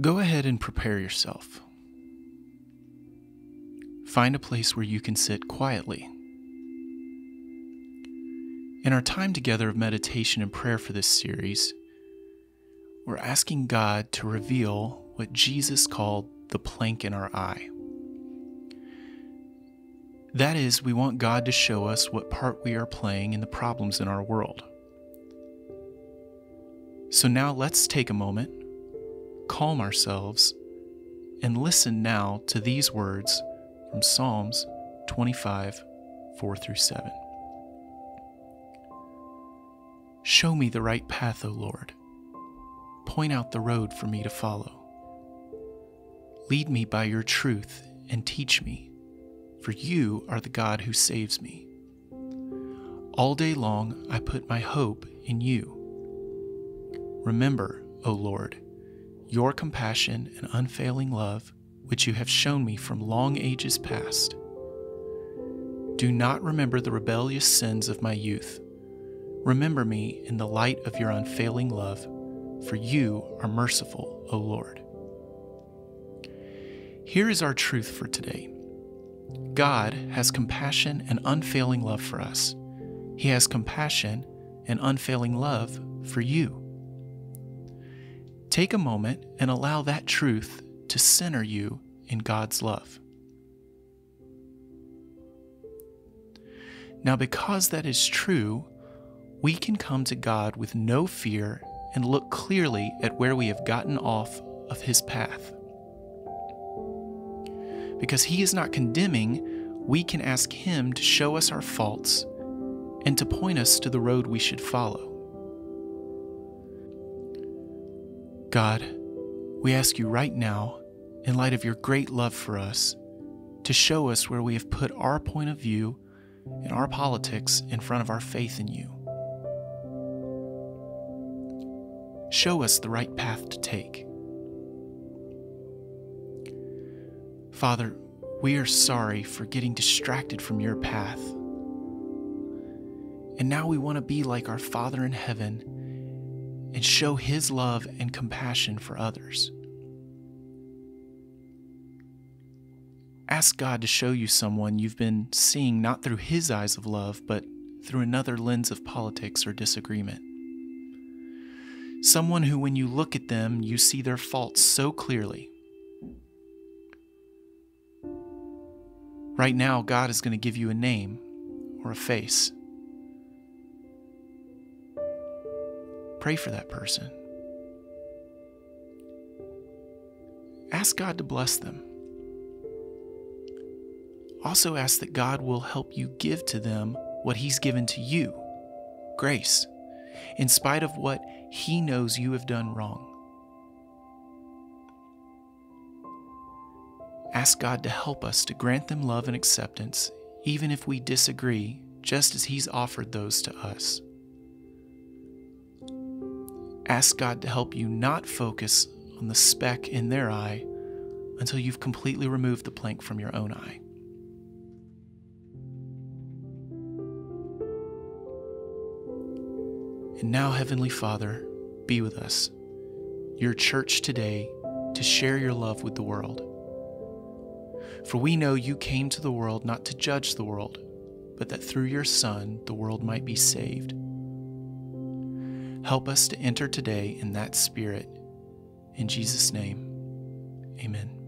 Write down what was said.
Go ahead and prepare yourself. Find a place where you can sit quietly. In our time together of meditation and prayer for this series, we're asking God to reveal what Jesus called the plank in our eye. That is, we want God to show us what part we are playing in the problems in our world. So now let's take a moment, calm ourselves, and listen now to these words from Psalms 25 4 through 7. Show me the right path, O Lord. Point out the road for me to follow. Lead me by your truth and teach me, for you are the God who saves me. All day long I put my hope in you. Remember, O Lord, your compassion and unfailing love, which you have shown me from long ages past. Do not remember the rebellious sins of my youth. Remember me in the light of your unfailing love, for you are merciful, O Lord. Here is our truth for today God has compassion and unfailing love for us. He has compassion and unfailing love for you. Take a moment and allow that truth to center you in God's love. Now, because that is true, we can come to God with no fear and look clearly at where we have gotten off of His path because He is not condemning, we can ask Him to show us our faults and to point us to the road we should follow. God, we ask you right now, in light of your great love for us, to show us where we have put our point of view and our politics in front of our faith in you. Show us the right path to take. Father, we are sorry for getting distracted from your path. And now we want to be like our Father in heaven and show his love and compassion for others. Ask God to show you someone you've been seeing not through his eyes of love, but through another lens of politics or disagreement. Someone who, when you look at them, you see their faults so clearly Right now, God is going to give you a name or a face. Pray for that person. Ask God to bless them. Also, ask that God will help you give to them what He's given to you grace, in spite of what He knows you have done wrong. Ask God to help us to grant them love and acceptance, even if we disagree, just as He's offered those to us. Ask God to help you not focus on the speck in their eye until you've completely removed the plank from your own eye. And now, Heavenly Father, be with us, your church today, to share your love with the world. For we know you came to the world not to judge the world, but that through your Son the world might be saved. Help us to enter today in that spirit. In Jesus' name, amen.